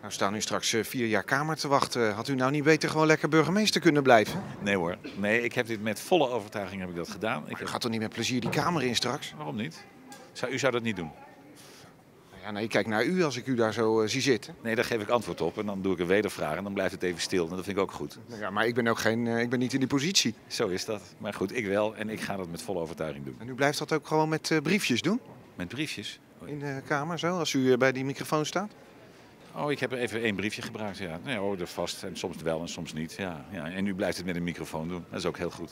Nou staan u straks eh, vier jaar Kamer te wachten. Had u nou niet beter gewoon lekker burgemeester kunnen blijven? Nee hoor, nee, ik heb dit met volle overtuiging heb ik dat gedaan. Ik heb... gaat toch niet met plezier die Kamer in straks? Waarom niet? Zou, u zou dat niet doen? Nou Ja, nee, ik kijk naar u als ik u daar zo eh, zie zitten. Nee, daar geef ik antwoord op en dan doe ik een wedervraag en dan blijft het even stil. En dat vind ik ook goed. Nou Ja, maar ik ben ook geen, eh, ik ben niet in die positie. Zo is dat. Maar goed, ik wel en ik ga dat met volle overtuiging doen. En u blijft dat ook gewoon met briefjes doen? Met briefjes. In de Kamer zo, als u eh, bij die microfoon staat? Oh, ik heb even één briefje gebruikt. Ja, nee, oh, vast. En soms wel en soms niet. Ja, ja. En nu blijft het met een microfoon doen. Dat is ook heel goed.